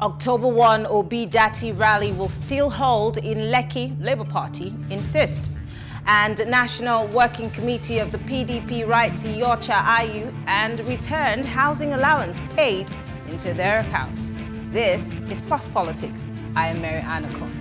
October 1 Obi Datti rally will still hold in Lekki, Labour Party insist. And National Working Committee of the PDP writes Iyorchia Ayu and returned housing allowance paid into their accounts. This is Plus Politics. I am Mary Anacon.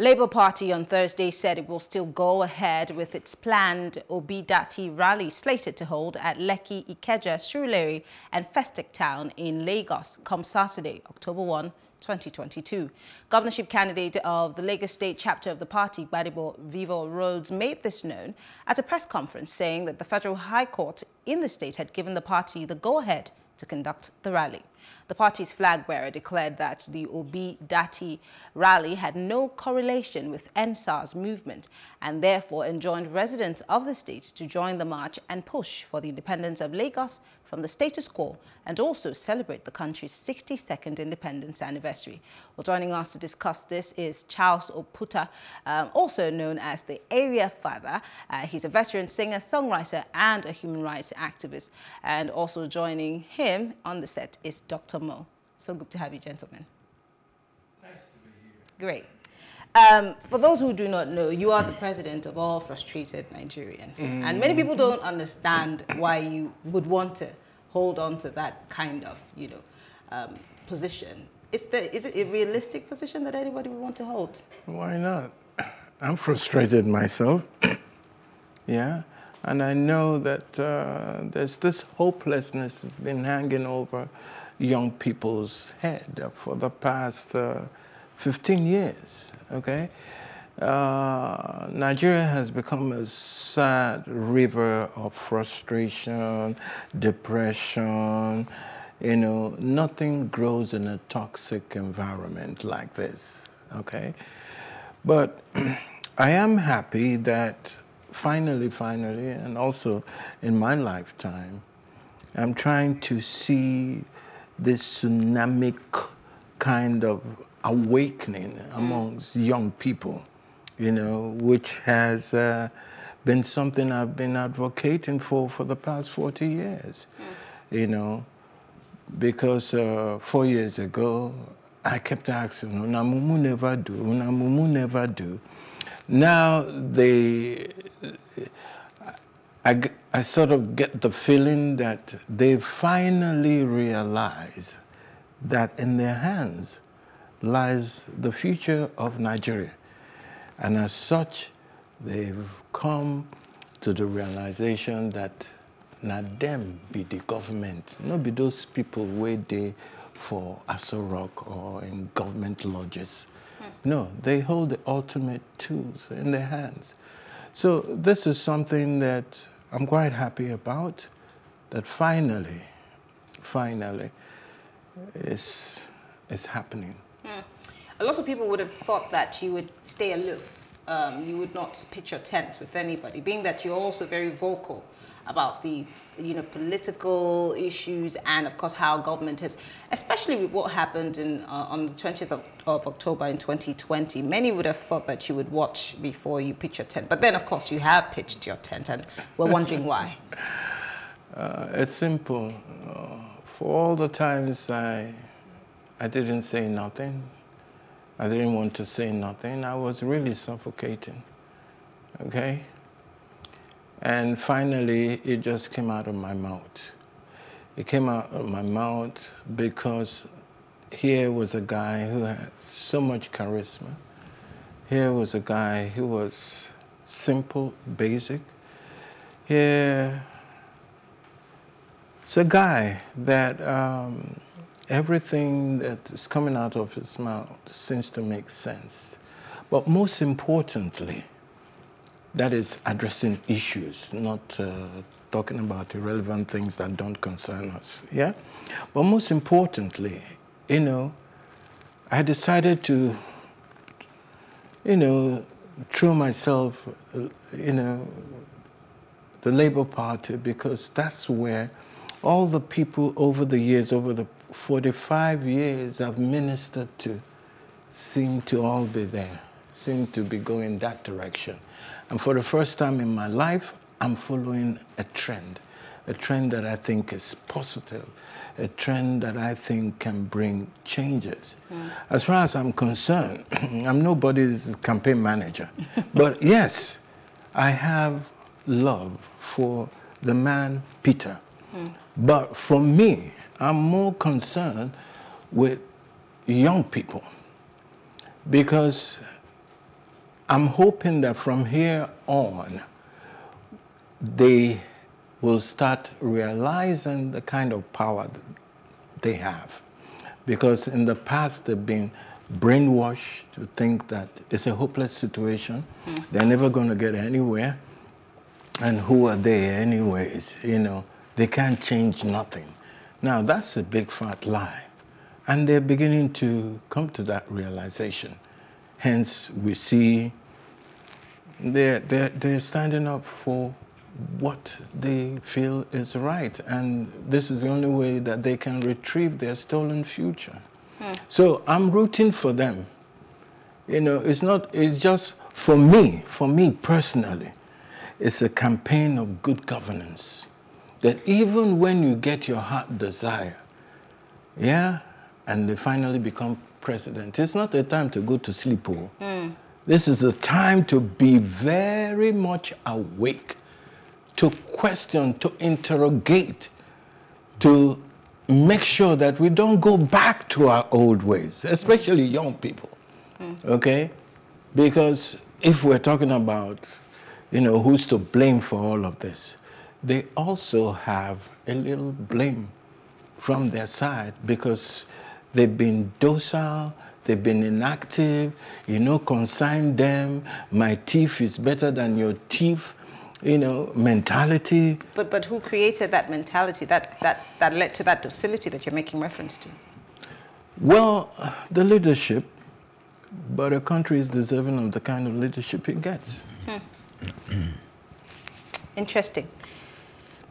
Labour Party on Thursday said it will still go ahead with its planned Obi Datti rally slated to hold at Lekki, Ikeja, Surulere and Festac Town in Lagos come Saturday, October 1, 2022. Governorship candidate of the Lagos State chapter of the party, Gbadebo Vivo Rhodes, made this known at a press conference saying that the Federal High Court in the state had given the party the go-ahead to conduct the rally. The party's flag bearer declared that the Obi Datti rally had no correlation with EndSARS movement and therefore enjoined residents of the state to join the march and push for the independence of Lagos from the status quo and also celebrate the country's 62nd independence anniversary. Well, joining us to discuss this is Charles Oputa, um, also known as the Area Father. Uh, he's a veteran singer, songwriter, and a human rights activist. And also joining him on the set is Dr. Mo. So good to have you, gentlemen. Nice to be here. Great. Um, for those who do not know, you are the president of all frustrated Nigerians. Mm. And many people don't understand why you would want to hold on to that kind of, you know, um, position. Is, the, is it a realistic position that anybody would want to hold? Why not? I'm frustrated myself. yeah. And I know that uh, there's this hopelessness that's been hanging over young people's head for the past uh, 15 years okay? Uh, Nigeria has become a sad river of frustration, depression. You know, nothing grows in a toxic environment like this, okay? But I am happy that finally, finally, and also in my lifetime, I'm trying to see this tsunamic kind of awakening mm. amongst young people, you know, which has uh, been something I've been advocating for for the past 40 years, mm. you know, because uh, four years ago, I kept asking, Unamumu never do, Unamumu never do. Now they, I, I sort of get the feeling that they finally realize that in their hands lies the future of Nigeria. And as such, they've come to the realization that not them be the government, not be those people waiting for Aso Rock or in government lodges. Hmm. No, they hold the ultimate tools in their hands. So this is something that I'm quite happy about, that finally, finally, is, is happening. A lot of people would have thought that you would stay aloof. Um, you would not pitch your tent with anybody, being that you're also very vocal about the you know political issues and of course how government has especially with what happened in uh, on the 20th of, of, October in 2020 many would have thought that you would watch before you pitch your tent but then of course you have pitched your tent and we're wondering why uh, it's simple uh, for all the times I I didn't say nothing. I didn't want to say nothing. I was really suffocating. Okay? And finally, it just came out of my mouth. It came out of my mouth because here was a guy who had so much charisma. Here was a guy who was simple, basic. Here, it's a guy that um, everything that is coming out of his mouth seems to make sense. But most importantly, that is addressing issues, not uh, talking about irrelevant things that don't concern us. Yeah? But most importantly, you know, I decided to, you know, throw myself, you know, the Labour Party because that's where all the people over the years, over the 45 years I've ministered to, seem to all be there, seem to be going that direction. And for the first time in my life, I'm following a trend, a trend that I think is positive, a trend that I think can bring changes. Mm. As far as I'm concerned, I'm nobody's campaign manager. but yes, I have love for the man Peter. Mm. But for me, I'm more concerned with young people because I'm hoping that from here on, they will start realizing the kind of power they have. Because in the past, they've been brainwashed to think that it's a hopeless situation. Mm. They're never going to get anywhere. And who are they anyways? You know, they can't change nothing. Now, that's a big fat lie. And they're beginning to come to that realization. Hence, we see they're, they're, they're standing up for what they feel is right. And this is the only way that they can retrieve their stolen future. Hmm. So I'm rooting for them. You know, it's not, it's just for me, for me personally, it's a campaign of good governance. That even when you get your heart desire, yeah, and they finally become president, it's not a time to go to sleep. Oh. Mm. This is a time to be very much awake to question, to interrogate, to make sure that we don't go back to our old ways, especially young people. Mm. Okay? Because if we're talking about, you know, who's to blame for all of this, they also have a little blame from their side because they've been docile, they've been inactive, you know, consign them, my teeth is better than your teeth, you know, mentality. But, but who created that mentality that, that, that led to that docility that you're making reference to? Well, the leadership, but a country is deserving of the kind of leadership it gets. Hmm. Interesting.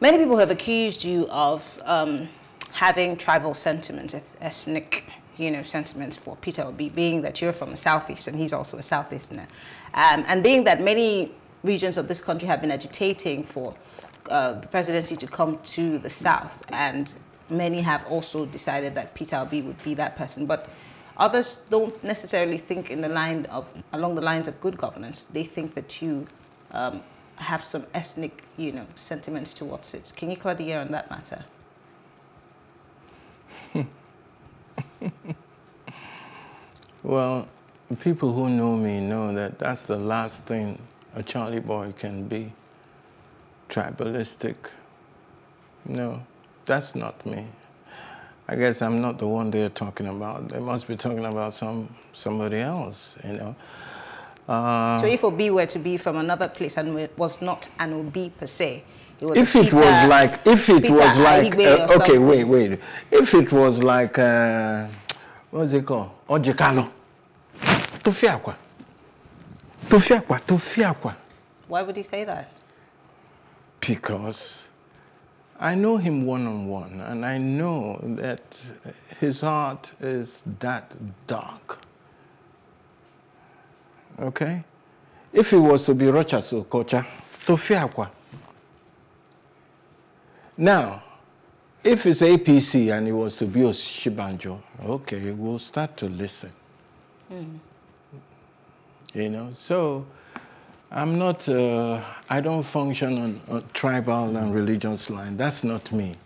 Many people have accused you of um, having tribal sentiments, ethnic, you know, sentiments for Peter Obi, being that you're from the southeast and he's also a southeasterner, um, and being that many regions of this country have been agitating for uh, the presidency to come to the south, and many have also decided that Peter Obi would be that person. But others don't necessarily think in the line of along the lines of good governance. They think that you um, have some ethnic, you know, sentiments towards it. Can you clear the air on that matter? well, people who know me know that that's the last thing a Charly Boy can be tribalistic. No, that's not me. I guess I'm not the one they're talking about. They must be talking about some somebody else, you know. Uh, so if Obi were to be from another place and it was not an Obi per se, it if it Peter, was like, if it Peter was like, uh, okay, wait, wait. If it was like, uh, what's it called? Ojikalo. Tufiakwa. Tufiakwa, tufiakwa. Why would he say that? Because I know him one on one, and I know that his heart is that dark. Okay? If he was to be Rochas Okorocha, Tufiakwa. Now, if it's APC and he was to be Osinbajo, okay, we'll start to listen. Mm. You know, so I'm not, uh, I don't function on, on tribal and religious line. That's not me.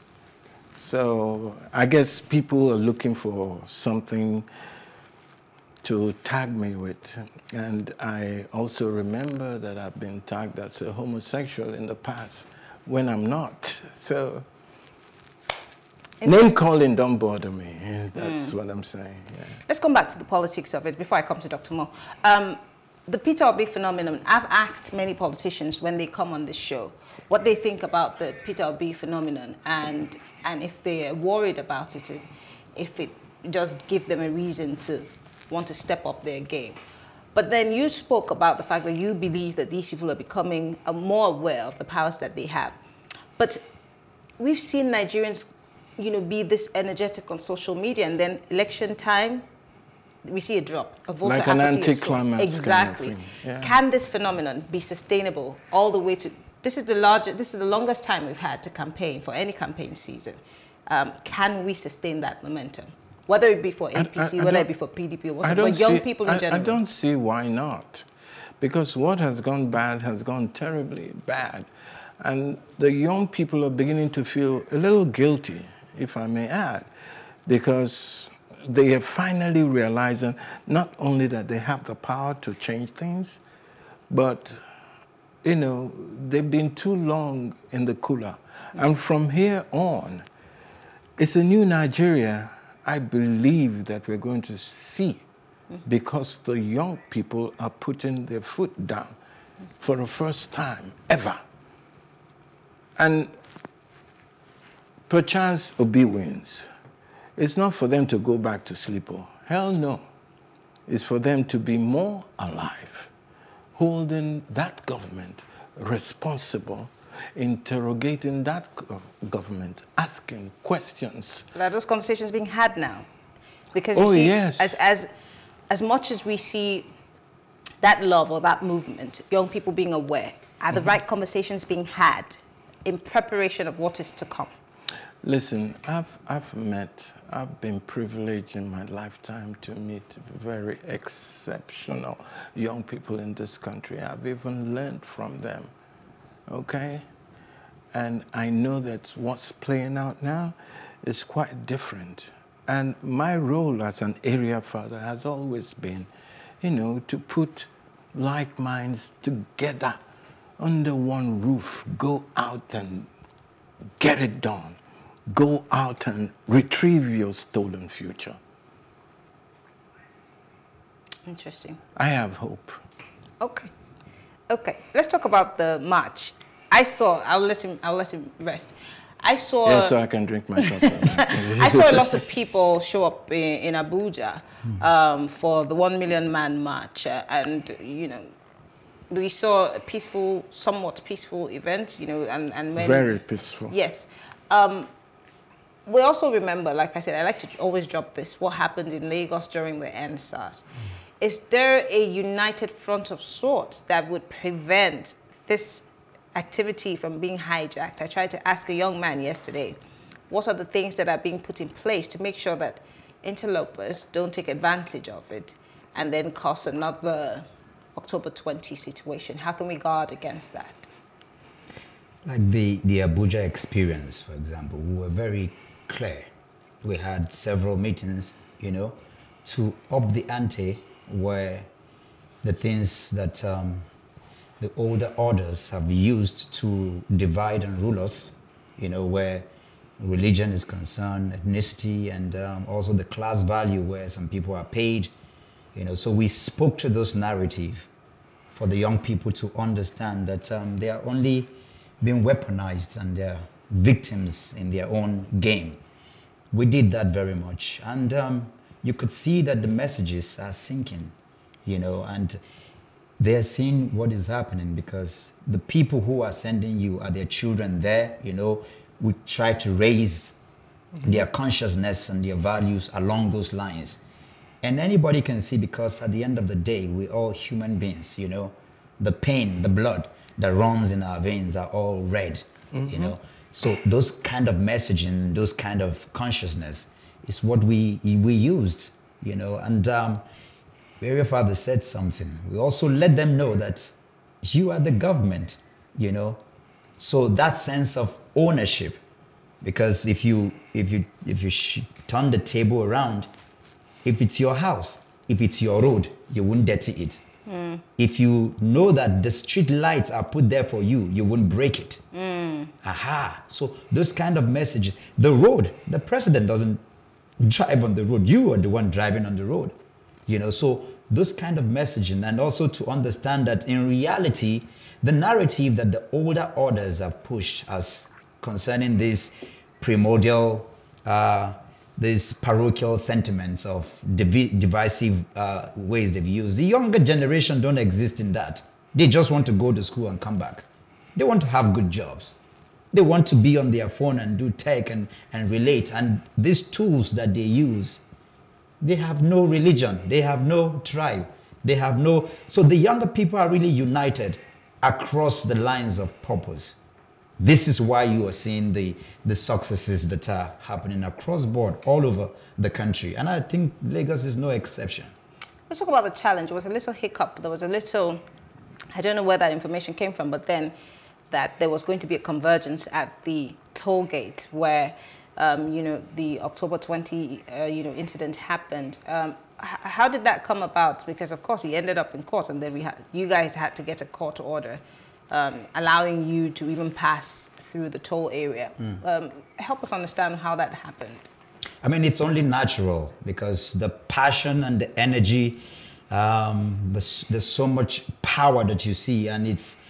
So I guess people are looking for something to tag me with. And I also remember that I've been tagged as a homosexual in the past when I'm not. So Name calling don't bother me. That's mm. what I'm saying. Yeah. Let's come back to the politics of it before I come to Dr. Mo. Um, the Peter Obi phenomenon, I've asked many politicians when they come on this show what they think about the Peter Obi phenomenon and, and if they're worried about it, if it does give them a reason to want to step up their game. But then you spoke about the fact that you believe that these people are becoming more aware of the powers that they have. But we've seen Nigerians, you know, be this energetic on social media, and then election time, we see a drop. A voter like an apathy anticlimax. Exactly. Kind of yeah. Can this phenomenon be sustainable all the way to? This is the largest. This is the longest time we've had to campaign for any campaign season. Um, can we sustain that momentum? Whether it be for I- APC, I whether it be for PDP, or I whatever, but young see- people in I- general. I don't see why not. Because what has gone bad has gone terribly bad. And the young people are beginning to feel a little guilty, if I may add, because they are finally realizing not only that they have the power to change things, but you know, they've been too long in the cooler. And from here on, it's a new Nigeria I believe that we're going to see because the young people are putting their foot down for the first time ever. And perchance Obi wins. It's not for them to go back to sleeper. Oh. Hell no. It's for them to be more alive, holding that government responsible, interrogating that government, asking questions. Are those conversations being had now? Because Oh, see, yes. as, as, as much as we see that love or that movement, young people being aware, are the Mm-hmm. right conversations being had in preparation of what is to come? Listen, I've, I've met, I've been privileged in my lifetime to meet very exceptional young people in this country. I've even learned from them, okay? And I know that what's playing out now is quite different. And my role as an area father has always been, you know, to put like minds together under one roof, go out and get it done. Go out and retrieve your stolen future. Interesting. I have hope. Okay. Okay. Let's talk about the march. I saw, I'll let him, I'll let him rest. I saw. yeah, so I can drink my coffee. I saw a lot of people show up in, in Abuja um, for the one million man march, uh, and you know, we saw a peaceful, somewhat peaceful event. You know, and and when Very peaceful. yes, um, we also remember, like I said, I like to always drop this. What happened in Lagos during the EndSARS? Is there a united front of sorts that would prevent this activity from being hijacked? I tried to ask a young man yesterday, what are the things that are being put in place to make sure that interlopers don't take advantage of it and then cause another October 20 situation? How can we guard against that? Like the, the Abuja experience, for example, we were very clear. We had several meetings, you know, to up the ante where the things that um, the older orders have used to divide and rule us, you know, where religion is concerned, ethnicity, and um, also the class value where some people are paid, you know. So we spoke to those narrative for the young people to understand that um, they are only being weaponized and they're victims in their own game. We did that very much. And um, you could see that the messages are sinking, you know, and they're seeing what is happening because the people who are sending you are their children there, you know. We try to raise mm-hmm. their consciousness and their values along those lines. And anybody can see because at the end of the day, we're all human beings, you know. The pain, the blood that runs in our veins are all red, you mm-hmm. know. So those kind of messaging, those kind of consciousness is what we we used, you know. And um, Area Father said something. We also let them know that you are the government, you know. So that sense of ownership, because if you if you if you sh- turn the table around, if it's your house, if it's your road, you won't dirty it. If you know that the street lights are put there for you, you won't break it. Aha. So those kind of messages. The road, the president doesn't drive on the road. You are the one driving on the road. You know, so those kind of messaging and also to understand that in reality, the narrative that the older orders have pushed as concerning this primordial uh, these parochial sentiments of divi- divisive uh, ways they've used. The younger generation don't exist in that. They just want to go to school and come back. They want to have good jobs. They want to be on their phone and do tech and, and relate. And these tools that they use, they have no religion, they have no tribe, they have no. So the younger people are really united across the lines of purpose. This is why you are seeing the, the successes that are happening across board all over the country. And I think Lagos is no exception. Let's talk about the challenge. There was a little hiccup. There was a little, I don't know where that information came from, but then that there was going to be a convergence at the toll gate where, um, you know, the October 20, uh, you know, incident happened. Um, how did that come about? Because of course he ended up in court, and then we had you guys had to get a court order um, allowing you to even pass through the toll area. Mm. Um, help us understand how that happened. I mean, it's only natural because the passion and the energy, um, there's, there's so much power that you see, and it's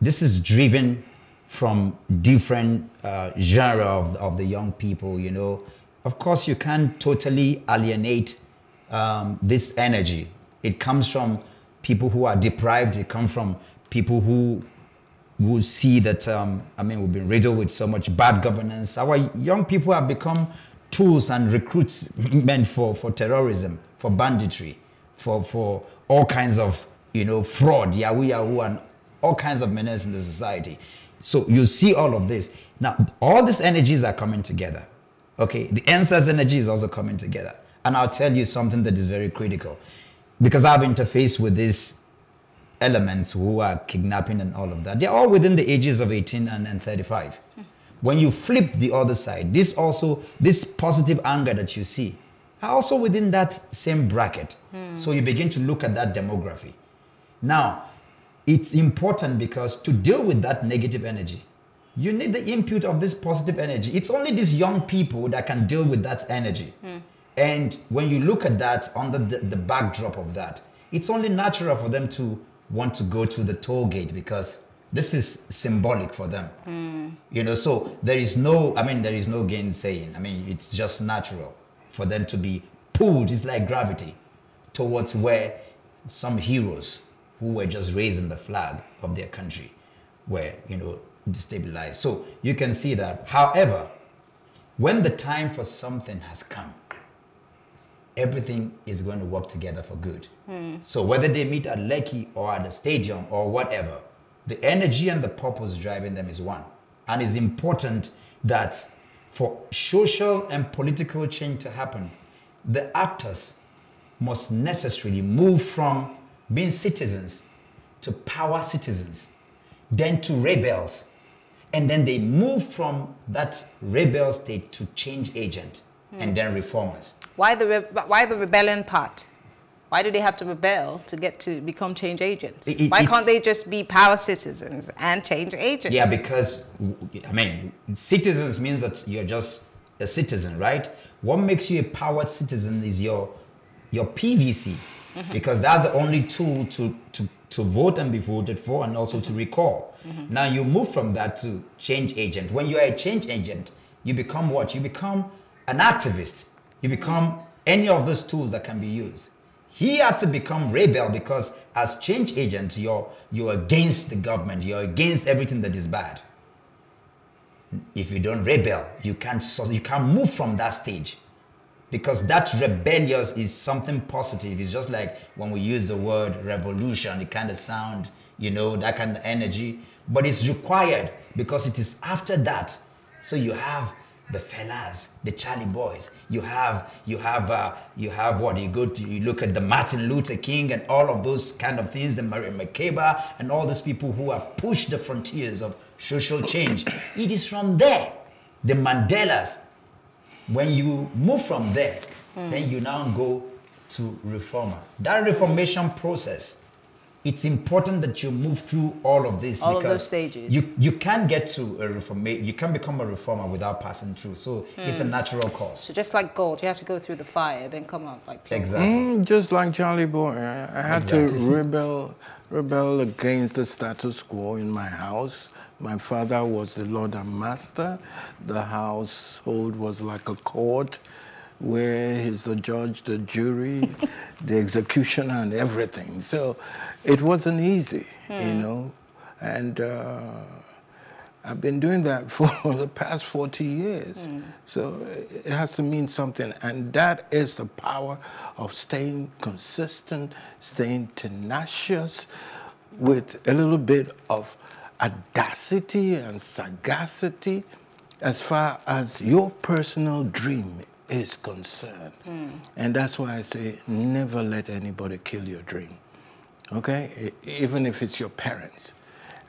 this is driven from different uh, genre of, of the young people. You know, of course, you can't totally alienate um, this energy. It comes from people who are deprived. It comes from people who will see that, um, I mean, we've been riddled with so much bad governance. Our young people have become tools and recruits meant for, for terrorism, for banditry, for, for all kinds of, you know, fraud, yahoo yahoo, and all kinds of menace in the society. So you see all of this. Now, all these energies are coming together. Okay, the EndSARS energy is also coming together. And I'll tell you something that is very critical. Because I've interfaced with these elements who are kidnapping and all of that. They're all within the ages of 18 and, and 35. When you flip the other side, this also, this positive anger that you see, are also within that same bracket. So you begin to look at that demography. Now, it's important because to deal with that negative energy, you need the input of this positive energy. It's only these young people that can deal with that energy. Mm. And when you look at that under the, the backdrop of that, it's only natural for them to want to go to the toll gate because this is symbolic for them. Mm. You know, so there is no, I mean, there is no gainsaying. I mean, it's just natural for them to be pulled, it's like gravity, towards where some heroes who were just raising the flag of their country were, you know, destabilized. So you can see that. However, when the time for something has come, everything is going to work together for good. Mm. So whether they meet at Lekki or at the stadium or whatever, the energy and the purpose driving them is one. And it's important that for social and political change to happen, the actors must necessarily move from being citizens to power citizens, then to rebels, and then they move from that rebel state to change agent, mm. and then reformers. Why the, why the rebellion part? Why do they have to rebel to get to become change agents? It, Why can't they just be power citizens and change agents? Yeah, because, I mean, citizens means that you're just a citizen, right? What makes you a powered citizen is your, your PVC, mm-hmm. because that's the only tool to, to, to vote and be voted for and also to recall. Mm-hmm. Now you move from that to change agent. When you're a change agent, you become what? You become an activist you become any of those tools that can be used. He had to become rebel because as change agent, you're, you're against the government. You're against everything that is bad. If you don't rebel, you can't, you can't move from that stage because that rebellious is something positive. It's just like when we use the word revolution, it kind of sound, you know, that kind of energy, but it's required because it is after that. So you have the fellas, the Charly Boys. You have you have uh, you have what you go to you look at the Martin Luther King and all of those kind of things, the Miriam Makeba and all these people who have pushed the frontiers of social change. It is from there, the Mandelas. When you move from there, mm. then you now go to reformer. That reformation process it's important that you move through all of this all because of stages. you you can't get to a reformer you can't become a reformer without passing through so mm. it's a hmm. natural course so just like gold you have to go through the fire then come out like pure exactly mm, just like Charly Boy I, I had exactly. to rebel rebel against the status quo in my house my father was the lord and master the household was like a court where he's the judge, the jury, the executioner, and everything. So it wasn't easy, you know. And uh, I've been doing that for the past 40 years. So it has to mean something. And that is the power of staying consistent, staying tenacious with a little bit of audacity and sagacity as far as your personal dream is concerned. Hmm. And that's why I say never let anybody kill your dream. Okay? Even if it's your parents.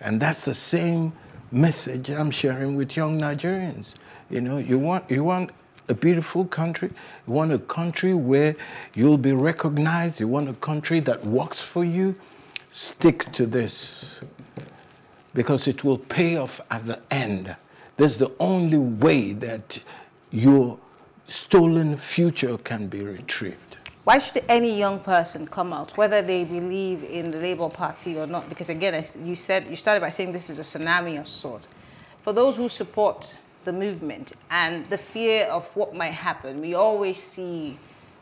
And that's the same message I'm sharing with young Nigerians. You know, you want you want a beautiful country, you want a country where you'll be recognized, you want a country that works for you, stick to this because it will pay off at the end. That's the only way that your stolen future can be retrieved. Why should any young person come out, whether they believe in the Labour Party or not? Because again, you said, you started by saying this is a tsunami of sorts. For those who support the movement and the fear of what might happen, we always see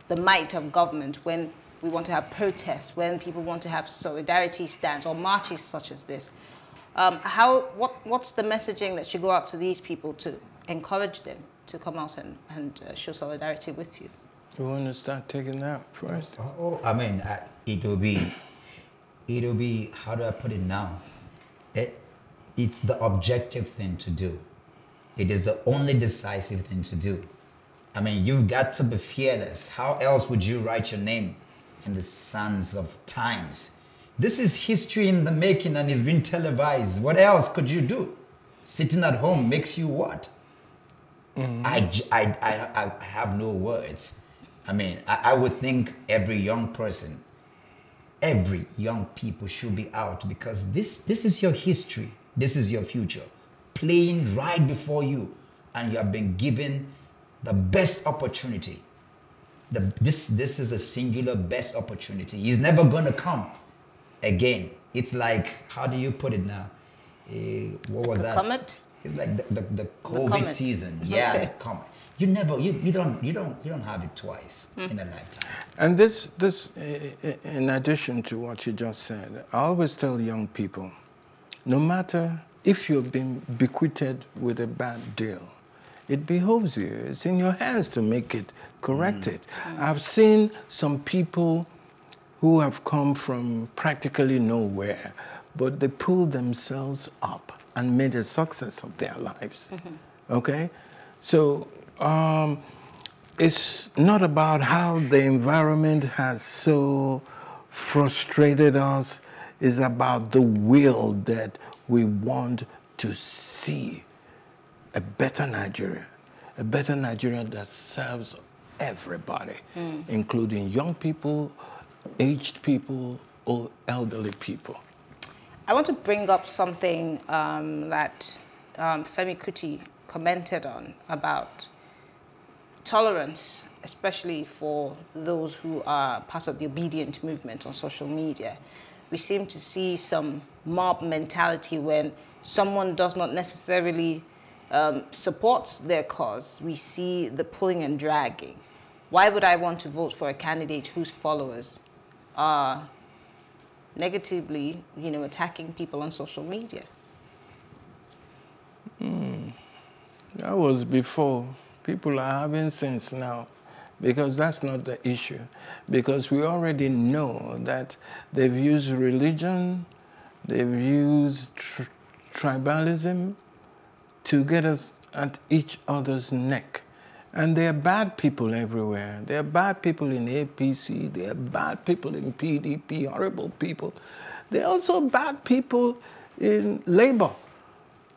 the might of government when we want to have protests, when people want to have solidarity stands or marches such as this. Um, how, what, what's the messaging that should go out to these people to encourage them to come out and, and uh, show solidarity with you? You want to start taking that first? Oh, I mean, I, it will be, it will be. How do I put it now? It, it's the objective thing to do. It is the only decisive thing to do. I mean, you've got to be fearless. How else would you write your name in the sands of times? This is history in the making and it's been televised. What else could you do? Sitting at home makes you what? Mm. I I I I have no words. I mean, I, I would think every young person, every young people should be out because this, this is your history. This is your future. Playing right before you. And you have been given the best opportunity. The, this, this is a singular best opportunity. It's never going to come again. It's like, how do you put it now? Eh, what was a that? comet? It's like the, the, the COVID comet. season. Yeah, Okay. the comet. You never, you, you don't, you don't, you don't have it twice hmm. in a lifetime. And this, this, i- i- in addition to what you just said, I always tell young people, no matter if you've been bequeathed with a bad deal, it behoves you. It's in your hands to make it, correct hmm. it. I've seen some people who have come from practically nowhere, but they pulled themselves up and made a success of their lives. Okay? So um, it's not about how the environment has so frustrated us, it's about the will that we want to see a better Nigeria, a better Nigeria that serves everybody, including young people, aged people, or elderly people. I want to bring up something um, that um, Femi Kuti commented on about tolerance, especially for those who are part of the Obidient movement on social media. We seem to see some mob mentality when someone does not necessarily um, support their cause. We see the pulling and dragging. Why would I want to vote for a candidate whose followers are negatively, you know, attacking people on social media? Hmm. That was before. People are having sense now because that's not the issue. Because we already know that they've used religion, they've used tr- tribalism to get us at each other's neck. And there are bad people everywhere. There are bad people in APC, there are bad people in PDP, horrible people. There are also bad people in Labour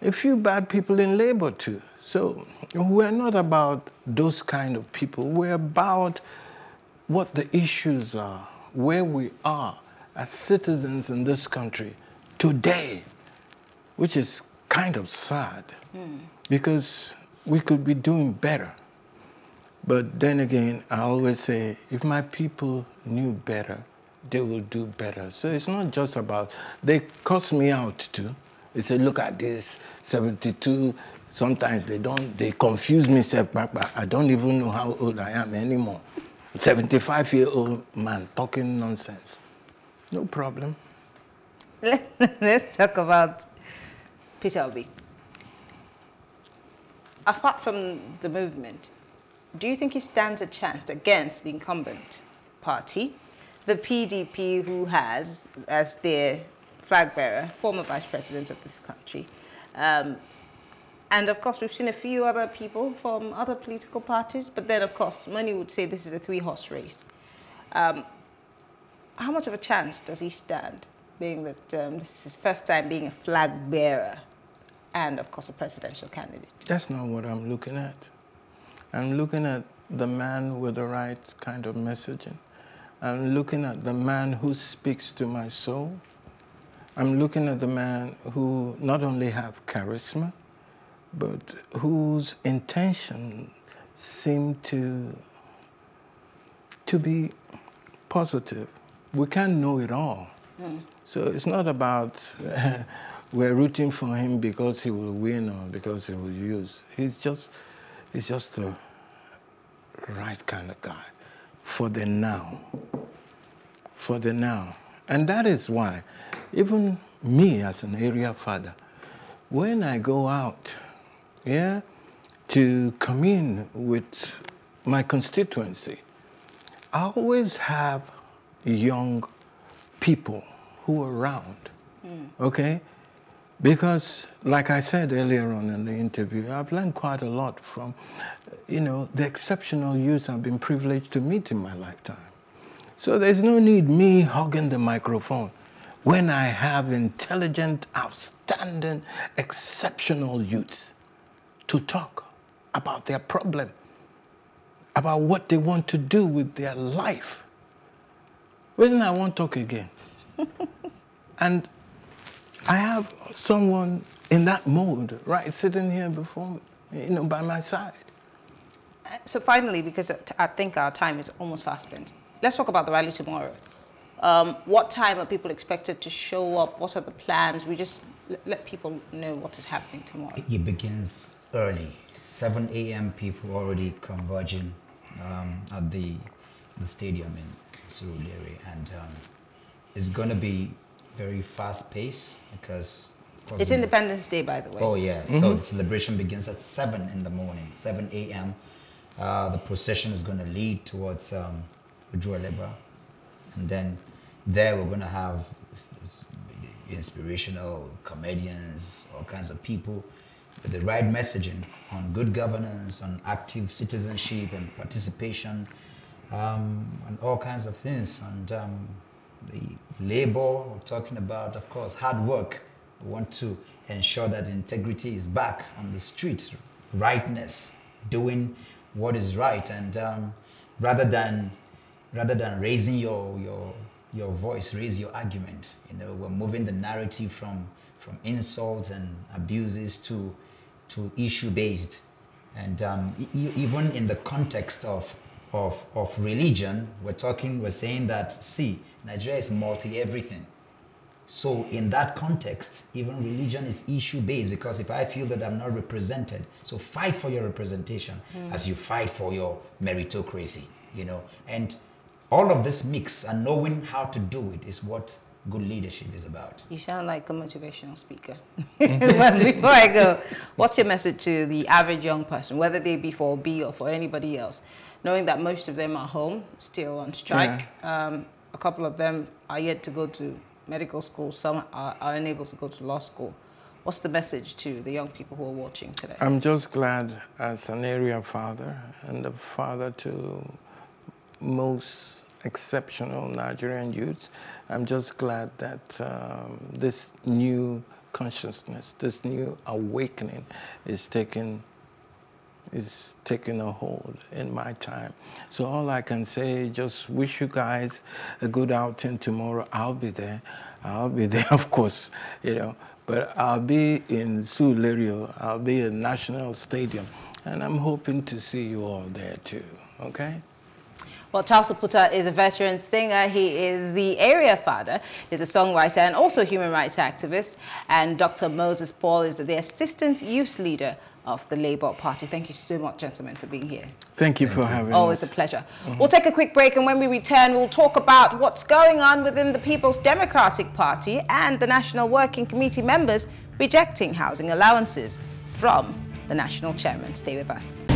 a few bad people in labor too. So we're not about those kind of people. We're about what the issues are, where we are as citizens in this country today, which is kind of sad hmm. because we could be doing better. But then again, I always say, if my people knew better, they will do better. So it's not just about, they cuss me out too. They say, look at this 72 Sometimes they don't, they confuse me, but I don't even know how old I am anymore. 75 year old man talking nonsense. No problem. Let's talk about Peter Obi. Apart from the movement, do you think he stands a chance against the incumbent party, the PDP, who has as their flag bearer former vice president of this country? Um, and of course, we've seen a few other people from other political parties, but then, of course, many would say this is a three horse race. Um, how much of a chance does he stand, being that um, this is his first time being a flag bearer and, of course, a presidential candidate? That's not what I'm looking at. I'm looking at the man with the right kind of messaging. I'm looking at the man who speaks to my soul. I'm looking at the man who not only have charisma, but whose intention seem to to be positive. We can't know it all. Mm. So it's not about we're rooting for him because he will win or because he will lose. He's just he's just the right kind of guy for the now. For the now. And that is why even me as an area father, when I go out yeah, to commune with my constituency. I always have young people who are around, mm. okay? Because, like I said earlier on in the interview, I've learned quite a lot from, you know, the exceptional youth I've been privileged to meet in my lifetime. So there's no need me hogging the microphone when I have intelligent, outstanding, exceptional youths to talk about their problem, about what they want to do with their life. When I won't talk again. and I have someone in that mode, right, sitting here before me, you know, by my side. So finally, because I think our time is almost fast spent, let's talk about the rally tomorrow. Um, what time are people expected to show up? What are the plans? We just let people know what is happening tomorrow. It begins early, 7 a.m. People already converging um, at the the stadium in Surulere, and um, it's going to be very fast pace because. It's Independence Day, by the way. Oh yeah, mm-hmm. so the celebration begins at 7 in the morning, 7 a.m. Uh, the procession is going to lead towards um, Ojuelegba, and then there we're going to have inspirational comedians, all kinds of people with the right messaging on good governance, on active citizenship and participation, um, and all kinds of things. And um, the labor, we're talking about, of course, hard work. We want to ensure that integrity is back on the street, rightness, doing what is right, and um, rather than rather than raising your your your voice, raise your argument. You know, we're moving the narrative from from insults and abuses to to issue based. And um, e- even in the context of, of, of religion, we're talking, we're saying that, see, Nigeria is multi everything. So, in that context, even religion is issue based because if I feel that I'm not represented, so fight for your representation mm. as you fight for your meritocracy, you know. And all of this mix and knowing how to do it is what good leadership is about. You sound like a motivational speaker. before I go, what's your message to the average young person, whether they be for B or for anybody else, knowing that most of them are home, still on strike? Yeah. Um, a couple of them are yet to go to medical school. Some are, are unable to go to law school. What's the message to the young people who are watching today? I'm just glad as an area father and a father to most exceptional Nigerian youths. I'm just glad that um, this new consciousness, this new awakening is taking is taking a hold in my time. So all I can say, just wish you guys a good outing tomorrow. I'll be there. I'll be there, of course, you know. But I'll be in Surulere. I'll be at National Stadium. And I'm hoping to see you all there too, okay? Well, Charles Oputa is a veteran singer. He is the area father. He's a songwriter and also a human rights activist. And Dr. Moses Paul is the assistant youth leader of the Labour Party. Thank you so much, gentlemen, for being here. Thank you for having me. Always us. a pleasure. Mm -hmm. We'll take a quick break, and when we return, we'll talk about what's going on within the People's Democratic Party and the National Working Committee members rejecting housing allowances from the national chairman. Stay with us.